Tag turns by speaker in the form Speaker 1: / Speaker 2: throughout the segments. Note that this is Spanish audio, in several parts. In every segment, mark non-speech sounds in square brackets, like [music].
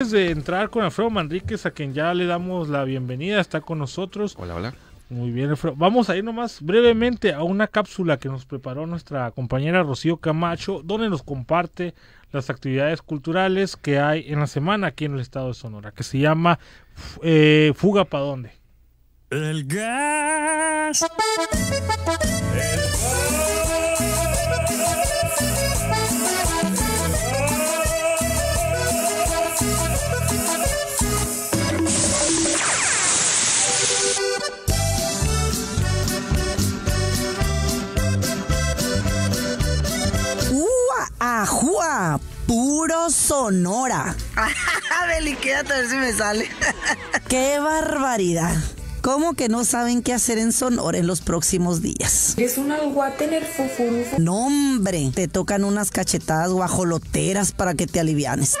Speaker 1: Antes de entrar con Alfredo Manríquez, a quien ya le damos la bienvenida, está con nosotros.
Speaker 2: Hola, hola.
Speaker 1: Muy bien, Alfredo. Vamos a ir nomás brevemente a una cápsula que nos preparó nuestra compañera Rocío Camacho, donde nos comparte las actividades culturales que hay en la semana aquí en el estado de Sonora, que se llama eh, Fuga para dónde.
Speaker 3: El gas.
Speaker 4: Sonora. [laughs]
Speaker 5: Beli, quédate a ver si me sale. [laughs]
Speaker 4: ¡Qué barbaridad! ¿Cómo que no saben qué hacer en Sonora en los próximos días?
Speaker 6: Es un algo a tener fufurufo.
Speaker 4: No, hombre, te tocan unas cachetadas guajoloteras para que te alivianes.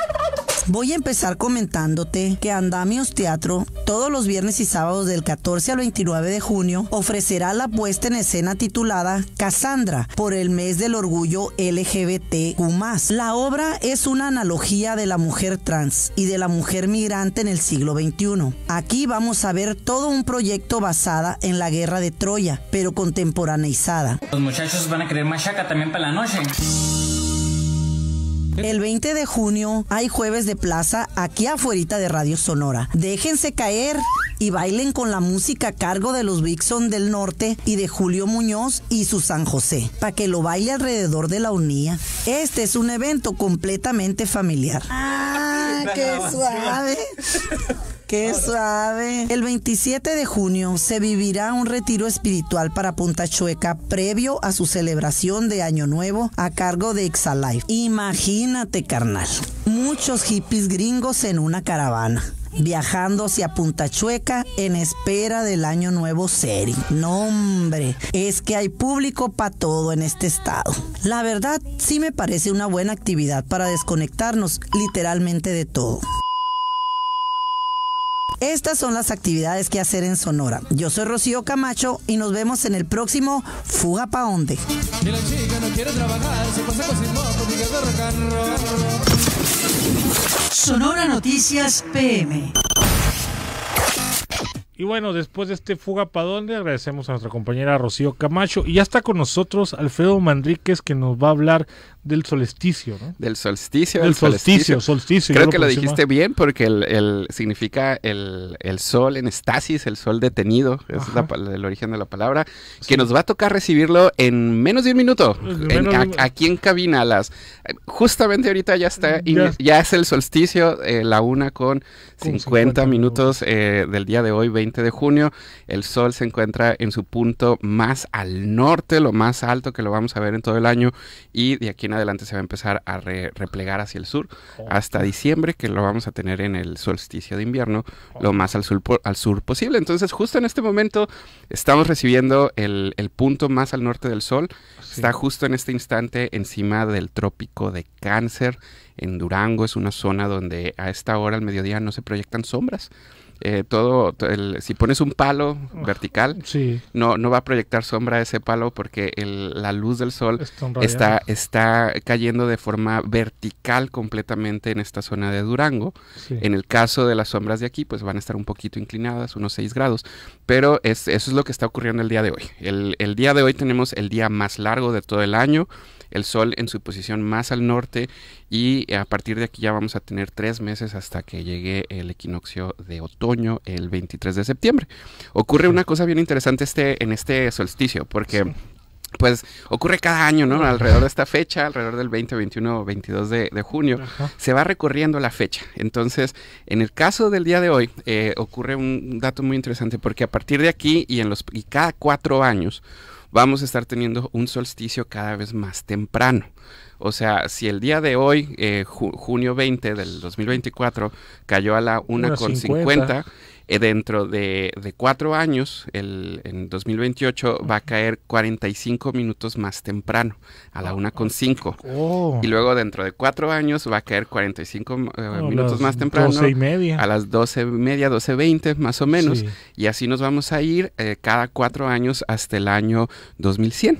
Speaker 4: Voy a empezar comentándote que Andamios Teatro, todos los viernes y sábados del 14 al 29 de junio, ofrecerá la puesta en escena titulada Cassandra por el mes del orgullo LGBTQ. La obra es una analogía de la mujer trans y de la mujer migrante en el siglo XXI. Aquí vamos a ver todo un proyecto basada en la guerra de Troya, pero contemporaneizada.
Speaker 7: Los muchachos van a querer machaca también para la noche.
Speaker 4: El 20 de junio hay jueves de plaza aquí afuera de Radio Sonora. Déjense caer y bailen con la música a cargo de los Vixon del Norte y de Julio Muñoz y su San José, para que lo baile alrededor de la unía. Este es un evento completamente familiar. ¡Ah, qué suave! [laughs] ¡Qué suave! El 27 de junio se vivirá un retiro espiritual para Punta Chueca previo a su celebración de Año Nuevo a cargo de Exalife. Imagínate, carnal. Muchos hippies gringos en una caravana viajando hacia Punta Chueca en espera del año nuevo serio. No, hombre, es que hay público para todo en este estado. La verdad, sí me parece una buena actividad para desconectarnos literalmente de todo. Estas son las actividades que hacer en Sonora. Yo soy Rocío Camacho y nos vemos en el próximo Fuga Pa' Onde.
Speaker 8: Sonora Noticias PM.
Speaker 1: Y bueno, después de este fuga para dónde, agradecemos a nuestra compañera Rocío Camacho. Y ya está con nosotros Alfredo Manríquez, que nos va a hablar del solsticio, ¿no?
Speaker 2: Del solsticio.
Speaker 1: Del solsticio, solsticio.
Speaker 2: Creo que lo, dijiste bien porque el, significa el, sol en estasis, el sol detenido, es el origen de la palabra, que nos va a tocar recibirlo en menos de un minuto, aquí en cabina. Las, justamente ahorita ya está, ya, es el solsticio, eh, la una con, 50, minutos eh, del día de hoy, 20 de junio. El sol se encuentra en su punto más al norte, lo más alto que lo vamos a ver en todo el año y de aquí en adelante se va a empezar a replegar hacia el sur hasta diciembre, que lo vamos a tener en el solsticio de invierno, lo más al sur, al sur posible. Entonces, justo en este momento estamos recibiendo el, punto más al norte del sol. Está justo en este instante encima del trópico de Cáncer. En Durango es una zona donde a esta hora al mediodía no se proyectan sombras. Eh, todo, si pones un palo vertical, no, no va a proyectar sombra a ese palo porque la luz del sol está, está cayendo de forma vertical completamente en esta zona de Durango. En el caso de las sombras de aquí, pues van a estar un poquito inclinadas, unos 6 grados, pero eso es lo que está ocurriendo el día de hoy. El, el día de hoy tenemos el día más largo de todo el año el Sol en su posición más al norte y a partir de aquí ya vamos a tener tres meses hasta que llegue el equinoccio de otoño el 23 de septiembre. Ocurre una cosa bien interesante este, en este solsticio porque... pues ocurre cada año, ¿no? Alrededor de esta fecha, alrededor del 20, 21, 22 de, junio, se va recorriendo la fecha. Entonces, en el caso del día de hoy, eh, ocurre un dato muy interesante porque a partir de aquí y en los y cada cuatro años vamos a estar teniendo un solsticio cada vez más temprano. O sea, si el día de hoy, eh, junio 20 del 2024, cayó a la 1,50, eh, dentro de, cuatro años, el, en 2028, va a caer 45 minutos más temprano, a la 1,5. Oh. Y luego dentro de cuatro años va a caer 45 eh, minutos más temprano.
Speaker 1: y media.
Speaker 2: A las 12 y media, 12.20 más o menos. Y así nos vamos a ir cada cuatro años hasta el año 2100.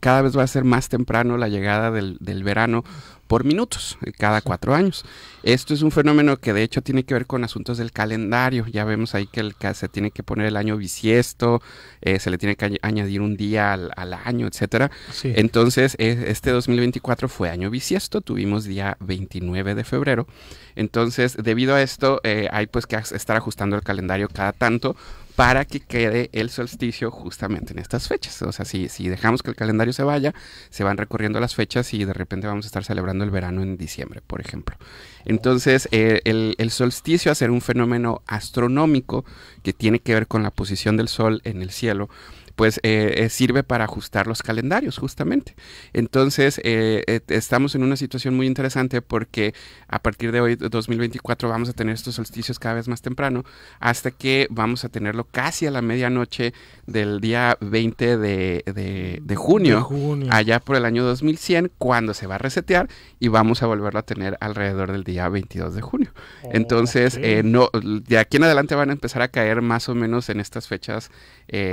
Speaker 2: cada vez va a ser más temprano la llegada del, del verano por minutos eh, cada cuatro años. Esto es un fenómeno que de hecho tiene que ver con asuntos del calendario. Ya vemos ahí que, el, se tiene que poner el año bisiesto, eh, se le tiene que añadir un día al, año, etcétera. Entonces, este 2024 fue año bisiesto, tuvimos día 29 de febrero. Entonces, debido a esto, eh, hay pues que estar ajustando el calendario cada tanto para que quede el solsticio justamente en estas fechas. O sea, si, si dejamos que el calendario se vaya, se van recorriendo las fechas y de repente vamos a estar celebrando el verano en diciembre, por ejemplo. Entonces, eh, el, solsticio, a ser un fenómeno astronómico que tiene que ver con la posición del sol en el cielo, pues eh, eh, sirve para ajustar los calendarios justamente. Entonces, eh, estamos en una situación muy interesante porque a partir de hoy, 2024, vamos a tener estos solsticios cada vez más temprano hasta que vamos a tenerlo casi a la medianoche del día 20 de, junio, allá por el año 2100, cuando se va a resetear y vamos a volverlo a tener alrededor del día 22 de junio. Entonces, no, de aquí en adelante van a empezar a caer más o menos en estas fechas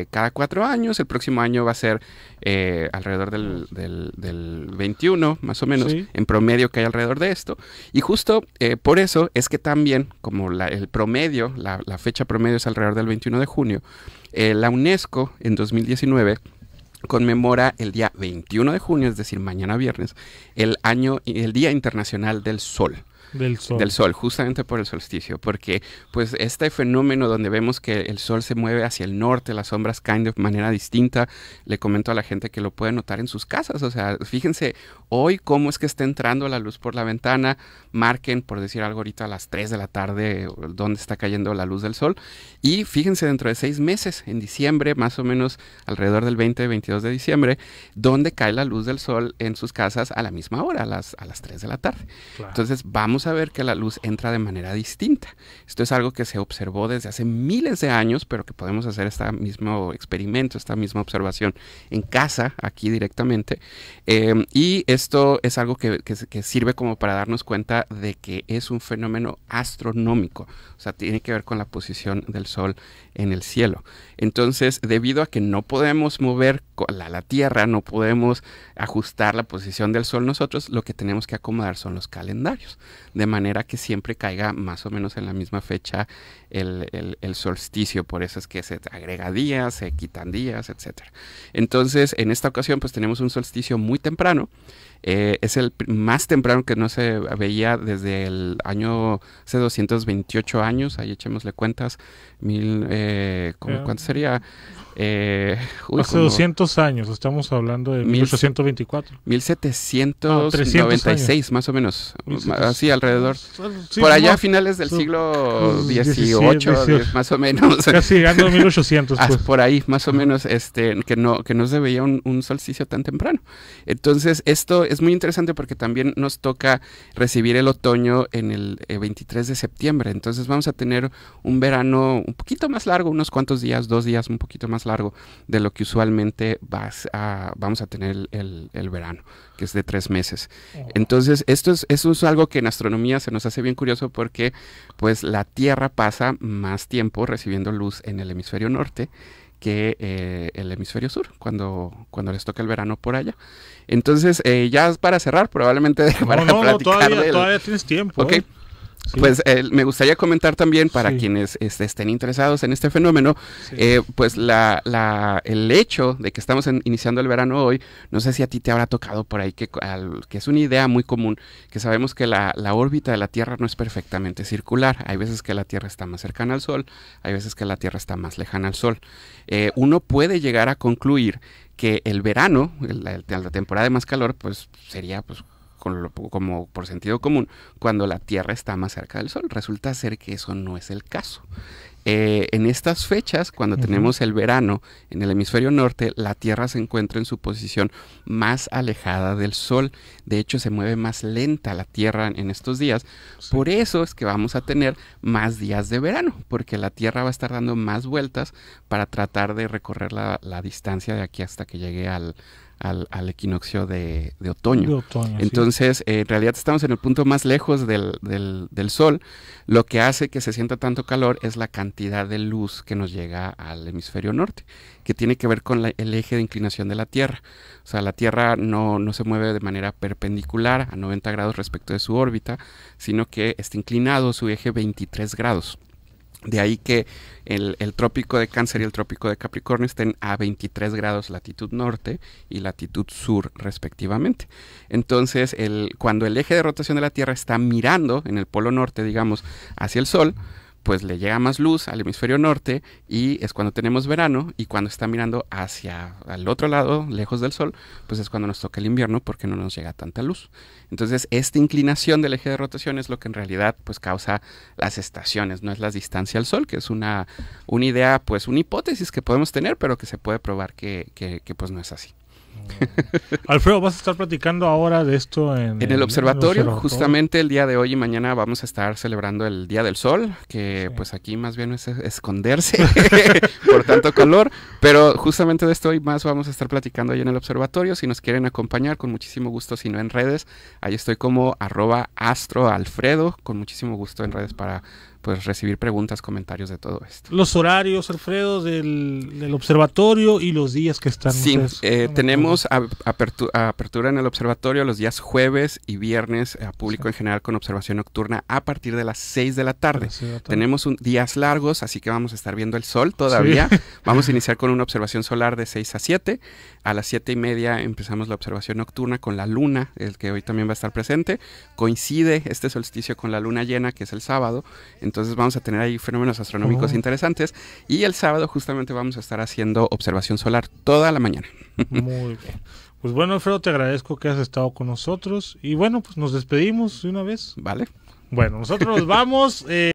Speaker 2: cada cuatro años años. El próximo año va a ser eh, alrededor del, del, 21, más o menos, en promedio que hay alrededor de esto. Y justo eh, por eso es que también, como el promedio, la, fecha promedio es alrededor del 21 de junio, eh, la UNESCO en 2019 conmemora el día 21 de junio, es decir, mañana viernes, el año el Día Internacional del Sol.
Speaker 1: Del sol.
Speaker 2: Del sol, justamente por el solsticio, porque pues este fenómeno donde vemos que el sol se mueve hacia el norte, las sombras caen de manera distinta, le comento a la gente que lo puede notar en sus casas, o sea, fíjense hoy cómo es que está entrando la luz por la ventana, marquen, por decir algo ahorita a las 3 de la tarde, dónde está cayendo la luz del sol, y fíjense dentro de seis meses, en diciembre, más o menos alrededor del 20-22 de diciembre, dónde cae la luz del sol en sus casas a la misma hora, a las, a las 3 de la tarde. Entonces vamos a ver que la luz entra de manera distinta. Esto es algo que se observó desde hace miles de años, pero que podemos hacer este mismo experimento, esta misma observación en casa, aquí directamente. Em, y esto es algo que, que sirve como para darnos cuenta de que es un fenómeno astronómico, o sea, tiene que ver con la posición del Sol en el cielo. Entonces, debido a que no podemos mover la, la, Tierra, no podemos ajustar la posición del Sol nosotros, lo que tenemos que acomodar son los calendarios, de manera que siempre caiga más o menos en la misma fecha el, el, solsticio, por eso es que se agrega días, se quitan días, etc. Entonces, en esta ocasión, pues tenemos un solsticio muy temprano, eh, es el más temprano que no se veía desde el año, hace 228 años, ahí echémosle cuentas, mil, eh, ¿cuánto sería?
Speaker 1: Eh, [laughs] Hace 200 años, estamos hablando de 1824.
Speaker 2: 1796, más o menos. Así alrededor. Por allá a finales del siglo XVIII, más o menos. [laughs]
Speaker 1: Casi llegando a 1800.
Speaker 2: Pues. Por ahí, más o menos, este, que no, que no se veía un, solsticio tan temprano. Entonces, esto es muy interesante porque también nos toca recibir el otoño en el 23 eh, de septiembre. Entonces, vamos a tener un verano un poquito más largo, unos cuantos días, dos días un poquito más largo de lo que usualmente vas a, vamos a tener el, verano, que es de tres meses. Oh. Entonces, esto es, esto es algo que en astronomía se nos hace bien curioso porque pues la Tierra pasa más tiempo recibiendo luz en el hemisferio norte que eh, el hemisferio sur, cuando, cuando les toca el verano por allá. Entonces, eh, ya para cerrar, probablemente [laughs] para
Speaker 1: no, no, todavía, todavía tienes tiempo.
Speaker 2: Pues eh, me gustaría comentar también para quienes este, estén interesados en este fenómeno, eh, pues la, la, el hecho de que estamos iniciando el verano hoy, no sé si a ti te habrá tocado por ahí, que, que es una idea muy común, que sabemos que la, la, órbita de la Tierra no es perfectamente circular. Hay veces que la Tierra está más cercana al Sol, hay veces que la Tierra está más lejana al Sol. Eh, uno puede llegar a concluir que el verano, la, la temporada de más calor, pues sería pues como por sentido común, cuando la Tierra está más cerca del Sol. Resulta ser que eso no es el caso. Eh, en estas fechas, cuando tenemos el verano en el hemisferio norte, la Tierra se encuentra en su posición más alejada del Sol. De hecho, se mueve más lenta la Tierra en estos días. Por eso es que vamos a tener más días de verano, porque la Tierra va a estar dando más vueltas para tratar de recorrer la, la distancia de aquí hasta que llegue al, al, equinoccio de, otoño. Entonces, en realidad estamos en el punto más lejos del, del, Sol. Lo que hace que se sienta tanto calor es la cantidad de luz que nos llega al hemisferio norte, que tiene que ver con el eje de inclinación de la Tierra. O sea, la Tierra no, no se mueve de manera perpendicular a 90 grados respecto de su órbita, sino que está inclinado su eje 23 grados. De ahí que el, trópico de Cáncer y el trópico de Capricornio estén a 23 grados latitud norte y latitud sur respectivamente. Entonces, el, cuando el eje de rotación de la Tierra está mirando en el polo norte, digamos, hacia el Sol, pues le llega más luz al hemisferio norte y es cuando tenemos verano y cuando está mirando hacia el otro lado, lejos del sol, pues es cuando nos toca el invierno porque no nos llega tanta luz. Entonces, esta inclinación del eje de rotación es lo que en realidad pues causa las estaciones, no es la distancia al sol, que es una, una idea, pues una hipótesis que podemos tener, pero que se puede probar que, que, que pues no es así. [laughs]
Speaker 1: Alfredo, vas a estar platicando ahora de esto en,
Speaker 2: el, observatorio. Justamente el día de hoy y mañana vamos a estar celebrando el Día del Sol, que pues aquí más bien es esconderse [laughs] [laughs] por tanto calor. Pero justamente de esto y más vamos a estar platicando ahí en el observatorio. Si nos quieren acompañar, con muchísimo gusto, si no en redes, ahí estoy como arroba astroalfredo, con muchísimo gusto en redes para pues recibir preguntas, comentarios de todo esto.
Speaker 1: Los horarios, Alfredo, del, observatorio y los días que están.
Speaker 2: Sí, eh, tenemos apertura, en el observatorio los días jueves y viernes a público en general con observación nocturna a partir de las 6 de la tarde. Tenemos un, días largos, así que vamos a estar viendo el sol todavía. [laughs] Vamos a iniciar con una observación solar de 6 a 7. A las 7 y media empezamos la observación nocturna con la luna, el que hoy también va a estar presente. Coincide este solsticio con la luna llena, que es el sábado. Entonces vamos a tener ahí fenómenos astronómicos oh. interesantes. Y el sábado justamente vamos a estar haciendo observación solar toda la mañana. [laughs]
Speaker 1: Muy bien. Pues bueno, Alfredo, te agradezco que has estado con nosotros. Y bueno, pues nos despedimos de una vez.
Speaker 2: Vale.
Speaker 1: Bueno, nosotros nos vamos. Eh,